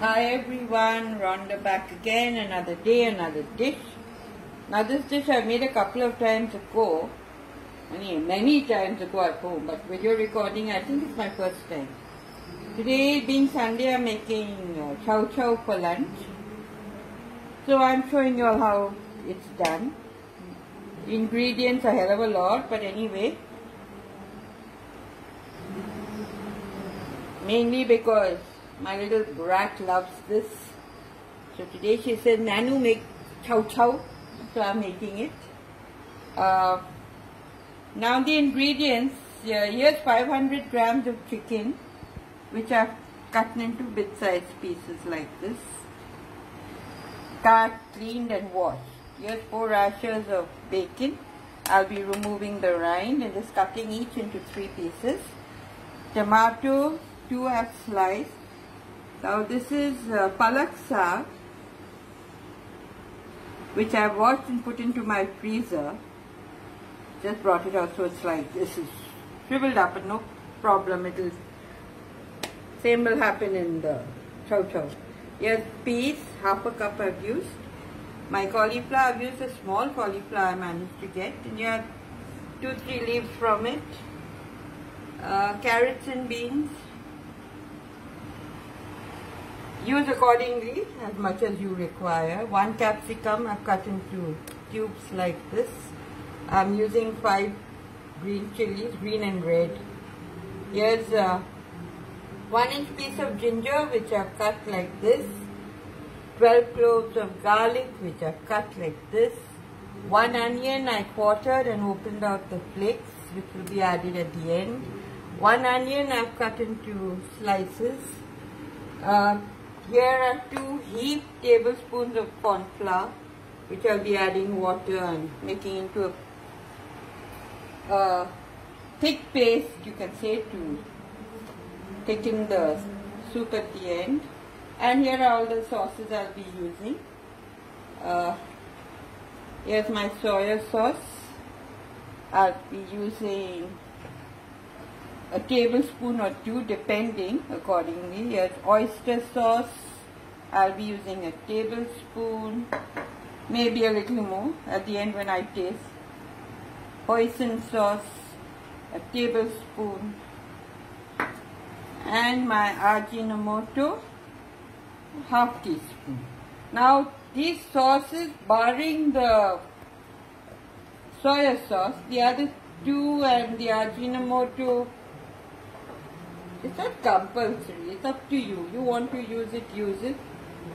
Hi everyone, Rhonda back again, another day, another dish. Now this dish I made a couple of times ago, mean many times ago at home, but video recording I think it's my first time. Today being Sunday I'm making uh, chow chow for lunch. So I'm showing you all how it's done. Ingredients are hell of a lot, but anyway. Mainly because my little brat loves this. So today she said, Nanu make chow chow. So I'm making it. Uh, now the ingredients, yeah, here's 500 grams of chicken, which I've cut into bit-sized pieces like this. Cut, cleaned and washed. Here's four rashers of bacon. I'll be removing the rind and just cutting each into three pieces. Tomato, two have sliced. Now this is uh, palak saag which I have washed and put into my freezer. Just brought it out so it's like this is shriveled up but no problem it'll same will happen in the chow chow. Yes, peas, half a cup I've used. My cauliflower, I've used a small cauliflower I managed to get and you have two, three leaves from it. Uh, carrots and beans, Use accordingly as much as you require. One capsicum I've cut into cubes like this. I'm using five green chilies, green and red. Here's a one inch piece of ginger which I've cut like this. 12 cloves of garlic which I've cut like this. One onion I quartered and opened out the flakes which will be added at the end. One onion I've cut into slices. Uh, here are two heaped tablespoons of corn flour which I'll be adding water and making into a, thick paste you can say to thicken the soup at the end. And here are all the sauces I'll be using. Uh, here's my soya sauce. I'll be using a tablespoon or two depending accordingly. Here's oyster sauce. I'll be using a tablespoon, maybe a little more at the end when I taste. Hoisin sauce, a tablespoon. And my Ajinomoto, half teaspoon. Now these sauces, barring the soya sauce, the other two and the Ajinomoto it's not compulsory. It's up to you. You want to use it, use it.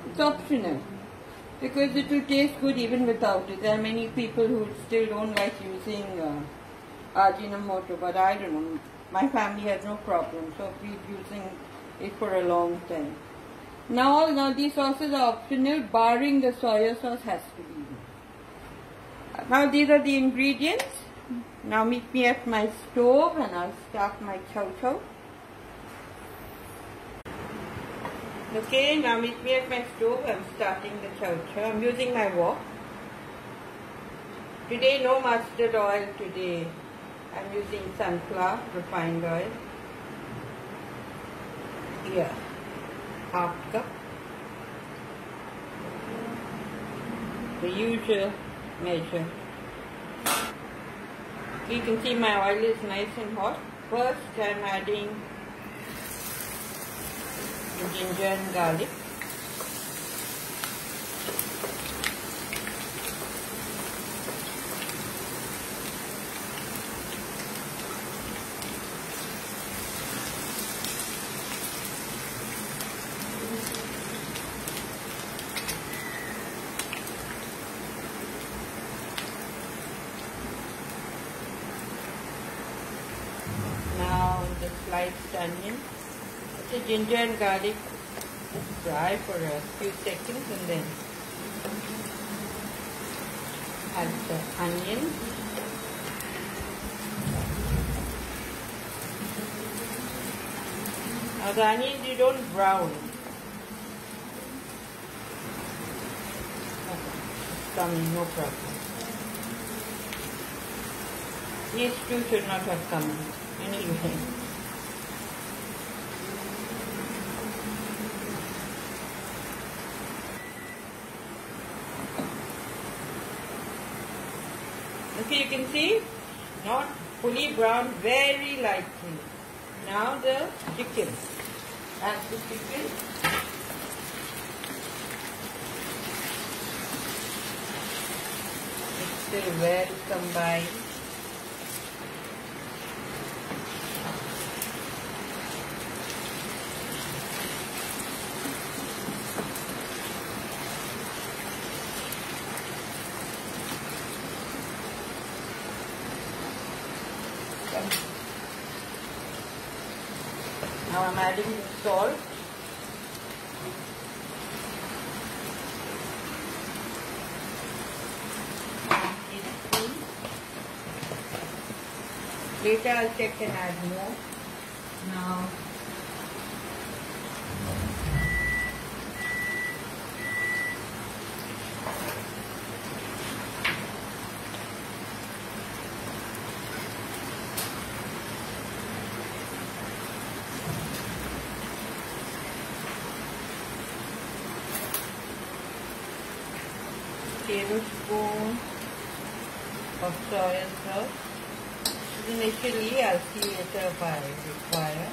It's optional. Because it will taste good even without it. There are many people who still don't like using uh, Ajinomoto, but I don't know. My family has no problem, so we've using it for a long time. Now, now these sauces are optional, barring the soya sauce has to be. Now these are the ingredients. Now meet me at my stove and I'll start my chow chow. Okay, now meet me at my stove. I'm starting the chow chow. I'm using my wok. Today no mustard oil today. I'm using sunflower refined oil. Here, half cup. The usual measure. You can see my oil is nice and hot. First I'm adding ginger and garlic. Now the sliced onion ginger and garlic fry for a few seconds and then add the onion. Now the onions you don't brown. Coming, no problem. These two should not have come anyway. Okay, you can see, not fully brown, very lightly. Now the chicken. Add the chicken. It's still well combined. Now I'm adding salt. Later I'll check and add more. Now tablespoon of soy sauce. Initially, I'll see later if I require.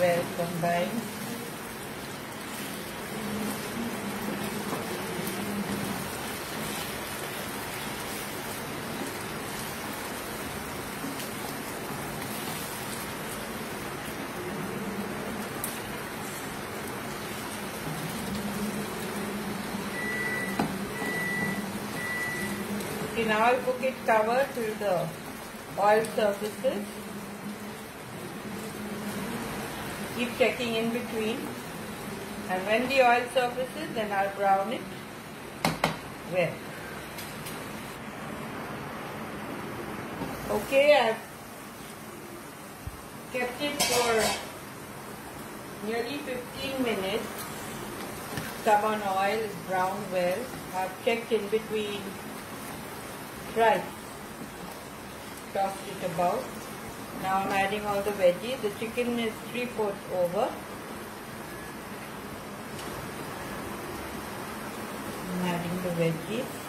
well combined. Now I'll cook it covered till the oil surfaces. Keep checking in between. And when the oil surfaces, then I'll brown it well. Okay, I've kept it for nearly 15 minutes. Some on oil is browned well. I've checked in between Right. Toss it about. Now I'm adding all the veggies. The chicken is three fourths over. I'm adding the veggies.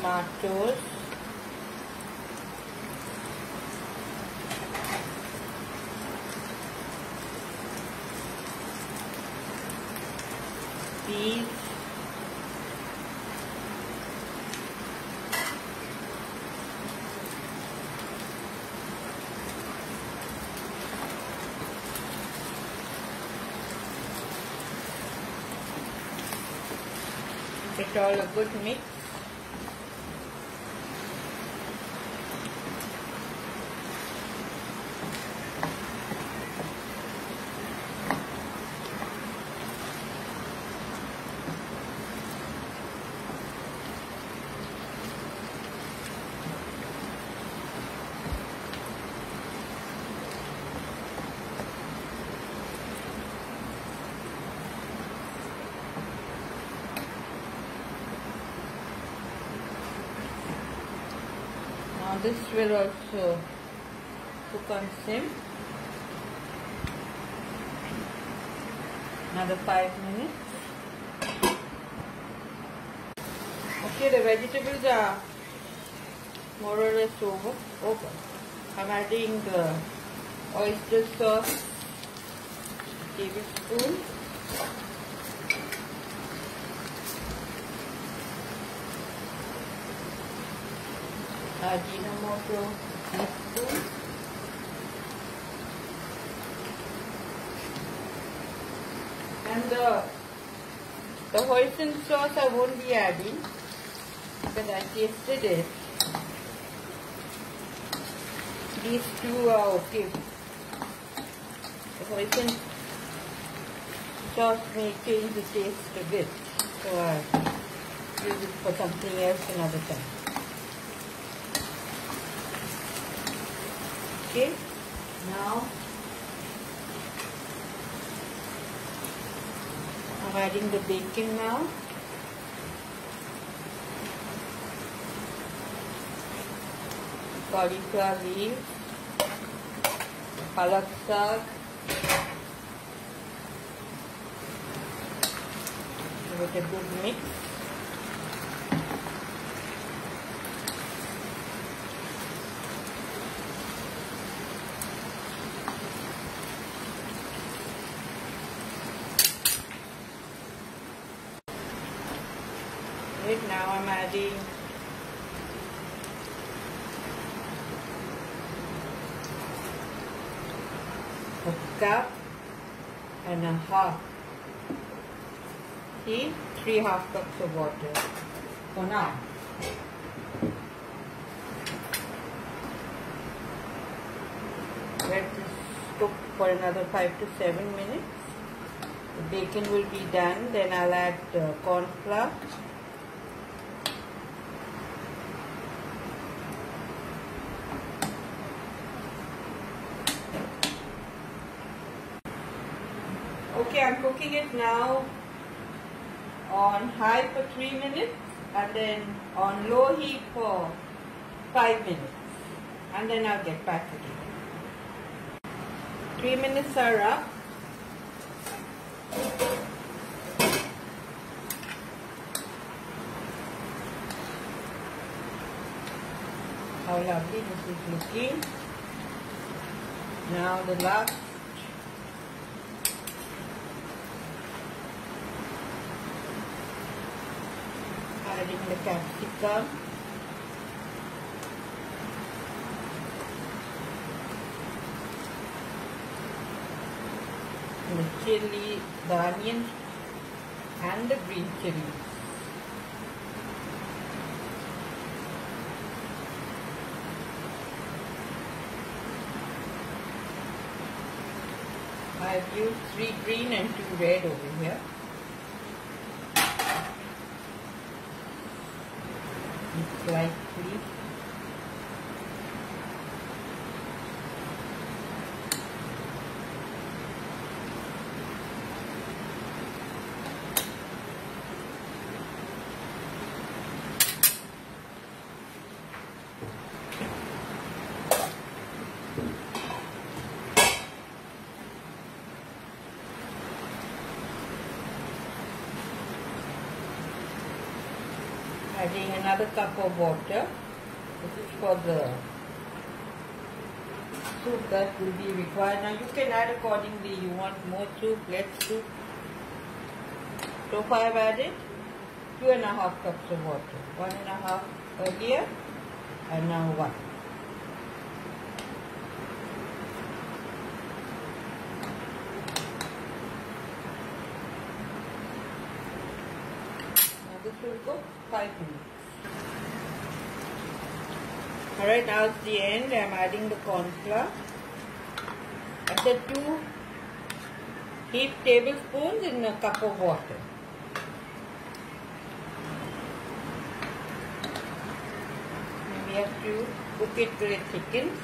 Tomatoes peas It's all a good mix this will also cook on sim. Another 5 minutes. Okay, the vegetables are more or less over. Over. I'm adding the oyster sauce tablespoons. Ajinomoto. And the, the hoisin sauce I won't be adding because I tasted it. These two are okay. The hoisin sauce may change the taste a bit. So I use it for something else another time. Okay, now I'm adding the bacon now. Cauliflower leaves, palak saag, give it a good mix. Right now I'm a cup and a half. See, three half cups of water for now. Let this cook for another five to seven minutes. The bacon will be done. Then I'll add uh, corn flour. Okay, I'm cooking it now on high for 3 minutes and then on low heat for 5 minutes and then I'll get back again. 3 minutes are up. How lovely this is looking. Now the last adding the capsicum. The chili, the onion and the green chili. I've used three green and two red over here. Slightly. Adding another cup of water. This is for the soup that will be required. Now you can add accordingly. You want more soup, less soup. So far I've added two and a half cups of water. One and a half earlier and now one. Cook 5 minutes. Alright, now it's the end. I'm adding the corn flour. I said 2 heaped tablespoons in a cup of water. We have to cook it till it thickens.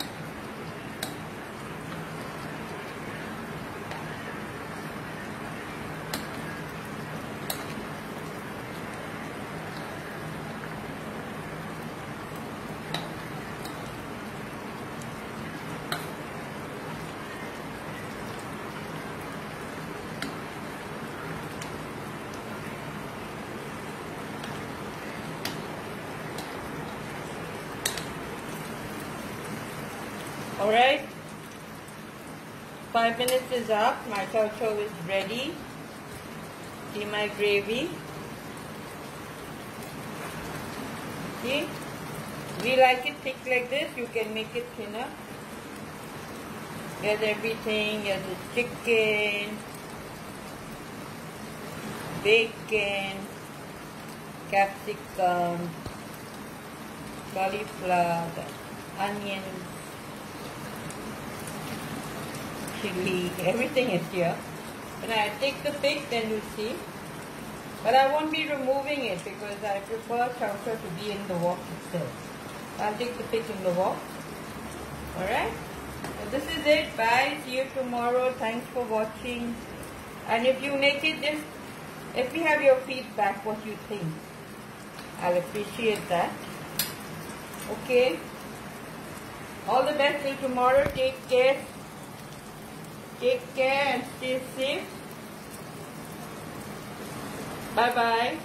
Alright? five minutes is up. My chow is ready. See my gravy. See? We like it thick like this. You can make it thinner. Here's everything. Here's the chicken, bacon, capsicum, cauliflower, onions, chili, everything is here. When I take the pick, then you see. But I won't be removing it because I prefer chowder to be in the wok itself. I'll take the pick in the wok. Alright? So this is it. Bye. See you tomorrow. Thanks for watching. And if you make it, just let me have your feedback, what you think. I'll appreciate that. Okay? All the best till tomorrow. Take care. Take care and stay safe. Bye-bye.